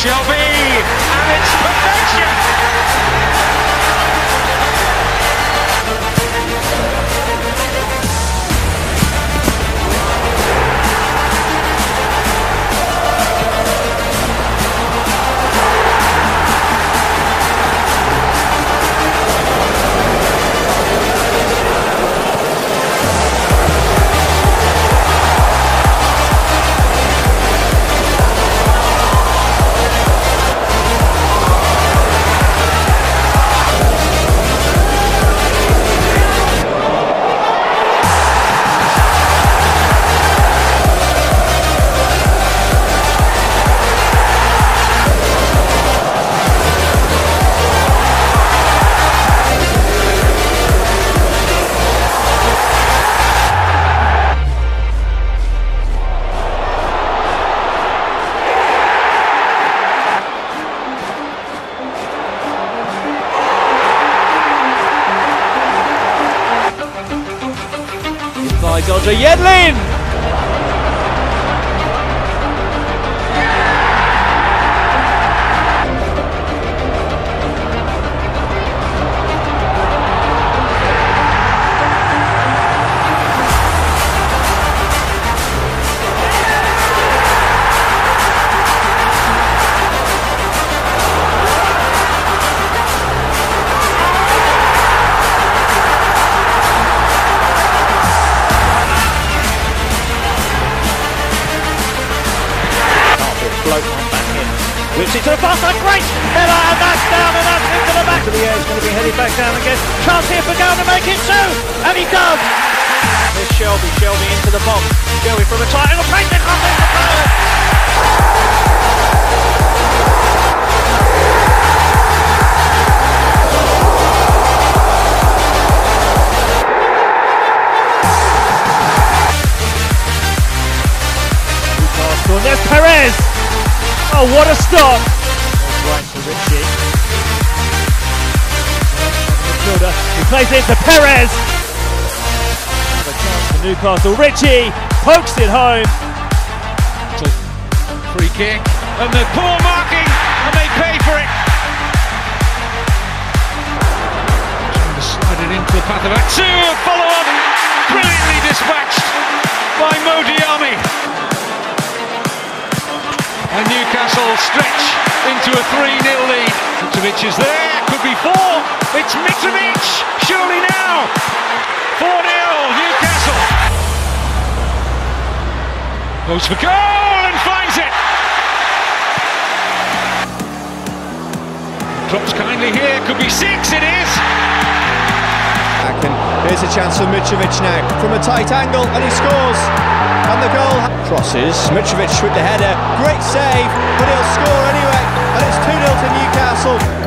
Shelvey, by To the far side, great header, and that's down, and that's into the back of the air. It's going to be headed back down again. Chance here for Gowan to make it two, and he does. There's Shelvey, Shelvey into the box. Shelvey from the tight angle, paint it up into third. Newcastle, and there's Perez. Oh, what a stop! Right to Ritchie. Midfielder, he plays it to Perez. Another chance for Newcastle. Ritchie pokes it home. Free kick, and the poor marking, and they pay for it. Trying to slide it into the path of Atsu, follow up, brilliantly dispatched by Mo Diame. And Newcastle stretch into a 3 0 lead. Mitrovic is there, could be four. It's Mitrovic, surely now. 4 0, Newcastle. Goes for goal and finds it. Drops kindly here, could be six, it is. Here's a chance for Mitrovic now from a tight angle and he scores. And the goal crosses. Mitrovic with the header. Great save, but he'll score anyway. And it's 2 0 to Newcastle.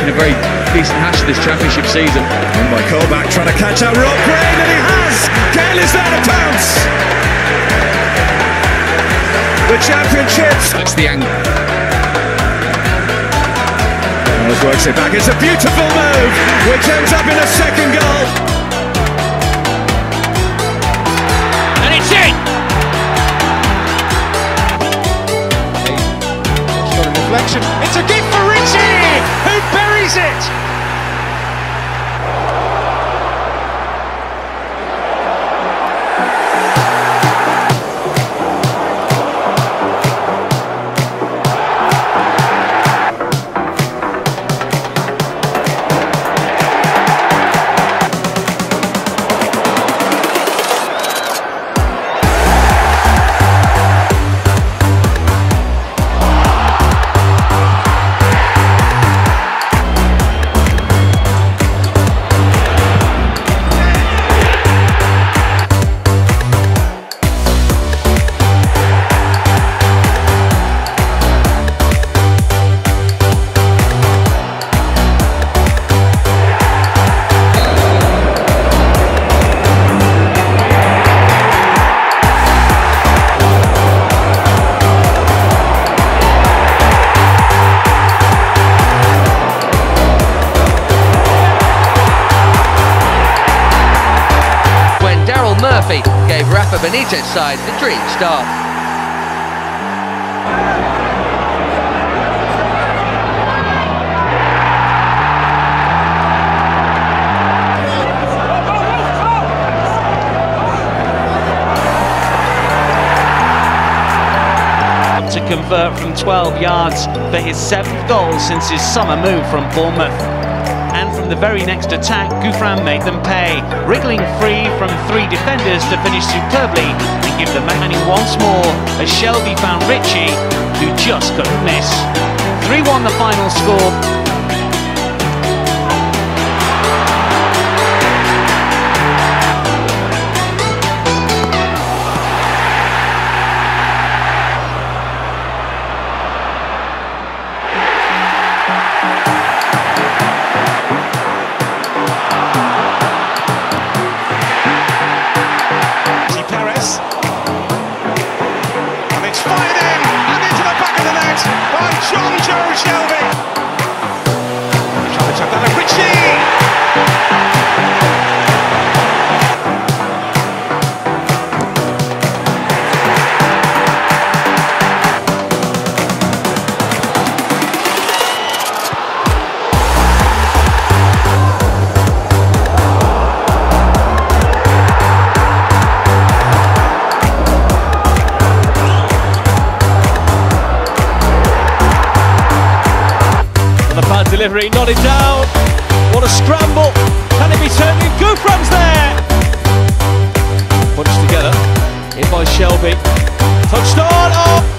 making a very decent hash of this championship season. In by Colback trying to catch out Rob Gray, and he has! Miles works it back, it's a beautiful move, which ends up in a second goal. And it's in! Got a deflection. It's a gift for Ritchie, who buries it. Gave Rafa Benitez side the dream start. to convert from 12 yards for his seventh goal since his summer move from Bournemouth. And from the very next attack, Gouffran made them pay, wriggling free from three defenders to finish superbly and give the money once more as Shelvey found Ritchie, who just couldn't miss. 3-1 the final score. Delivery, nodded down. What a scramble. Can it be turned in? Gouffran's there. Punched together. In by Shelvey. Touched on. Oh.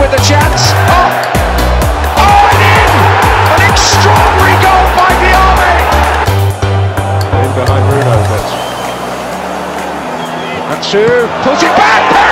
With the chance. Atsu pulls it back.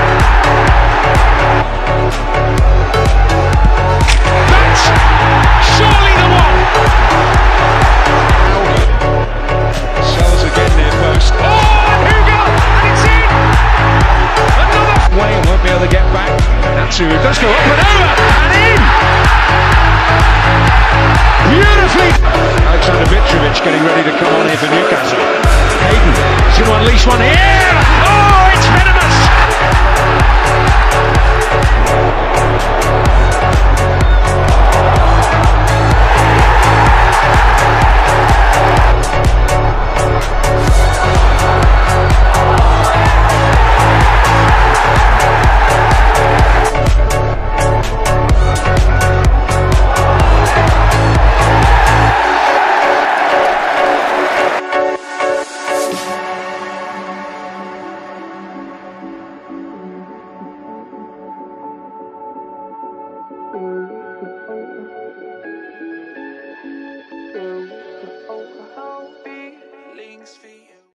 That's